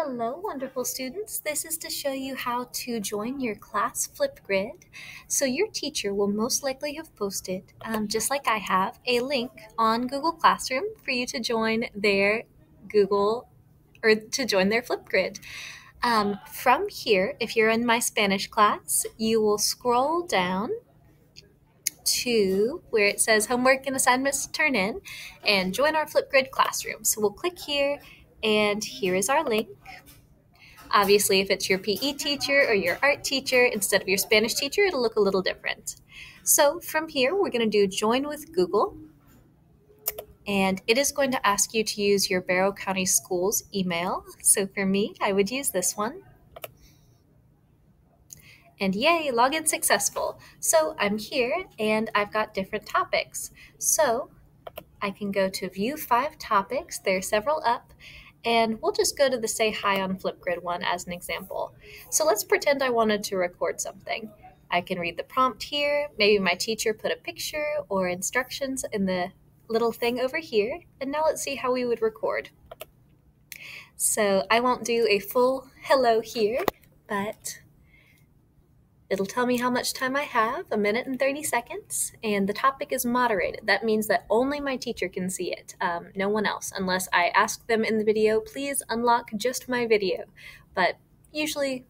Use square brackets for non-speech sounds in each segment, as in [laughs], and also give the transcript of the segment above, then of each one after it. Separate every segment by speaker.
Speaker 1: Hello, wonderful students. This is to show you how to join your class Flipgrid. So your teacher will most likely have posted, um, just like I have, a link on Google Classroom for you to join their Google or to join their Flipgrid. Um, from here, if you're in my Spanish class, you will scroll down to where it says homework and assignments to turn in and join our Flipgrid classroom. So we'll click here and here is our link. Obviously, if it's your PE teacher or your art teacher instead of your Spanish teacher, it'll look a little different. So from here, we're going to do join with Google. And it is going to ask you to use your Barrow County Schools email. So for me, I would use this one. And yay, login successful. So I'm here and I've got different topics. So I can go to view five topics. There are several up and we'll just go to the say hi on Flipgrid one as an example. So let's pretend I wanted to record something. I can read the prompt here. Maybe my teacher put a picture or instructions in the little thing over here. And now let's see how we would record. So I won't do a full hello here, but It'll tell me how much time I have, a minute and 30 seconds, and the topic is moderated. That means that only my teacher can see it, um, no one else, unless I ask them in the video, please unlock just my video. But usually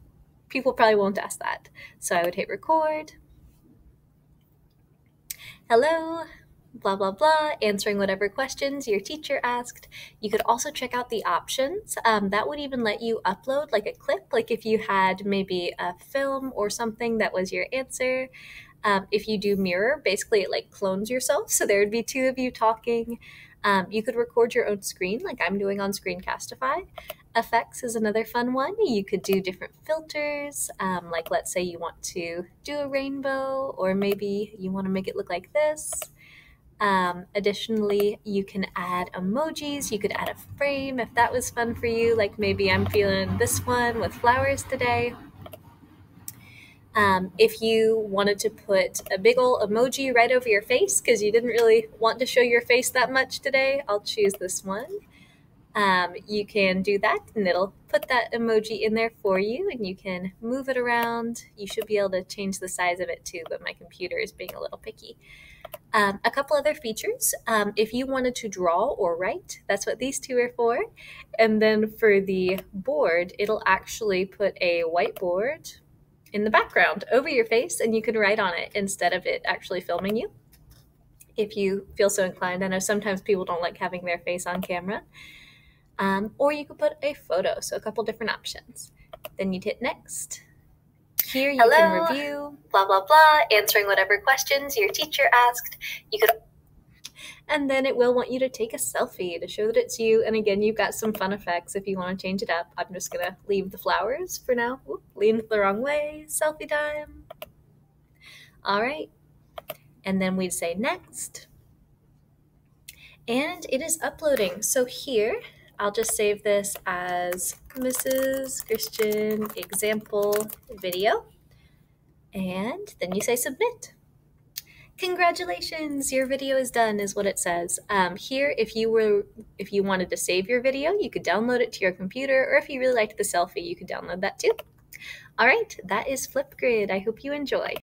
Speaker 1: people probably won't ask that. So I would hit record. Hello, blah, blah, blah, answering whatever questions your teacher asked. You could also check out the options. Um, that would even let you upload like a clip, like if you had maybe a film or something that was your answer. Um, if you do mirror, basically it like clones yourself. [laughs] So there would be two of you talking. Um, you could record your own screen, like I'm doing on Screencastify. Effects is another fun one. You could do different filters, um, like let's say you want to do a rainbow, or maybe you want to make it look like this. Um, additionally, you can add emojis. You could add a frame if that was fun for you. Like maybe I'm feeling this one with flowers today. Um, if you wanted to put a big ol' emoji right over your face because you didn't really want to show your face that much today, I'll choose this one. Um, you can do that and it'll put that emoji in there for you and you can move it around. You should be able to change the size of it too, but my computer is being a little picky. Um, a couple other features. Um, if you wanted to draw or write, that's what these two are for. And then for the board, it'll actually put a whiteboard in the background over your face and you can write on it instead of it actually filming you. If you feel so inclined, I know sometimes people don't like having their face on camera. Um, or you could put a photo, so a couple different options. Then you'd hit next here you Hello, can review, blah, blah, blah, answering whatever questions your teacher asked. You could and then it will want you to take a selfie to show that it's you. And again, you've got some fun effects if you want to change it up. I'm just going to leave the flowers for now. Lean the wrong way, selfie time. All right. And then we'd say next. And it is uploading. So here, I'll just save this as Mrs. Christian example video. And then you say submit. Congratulations, your video is done is what it says. Um, here, if you were, if you wanted to save your video, you could download it to your computer, or if you really liked the selfie, you could download that too. All right, that is Flipgrid. I hope you enjoy.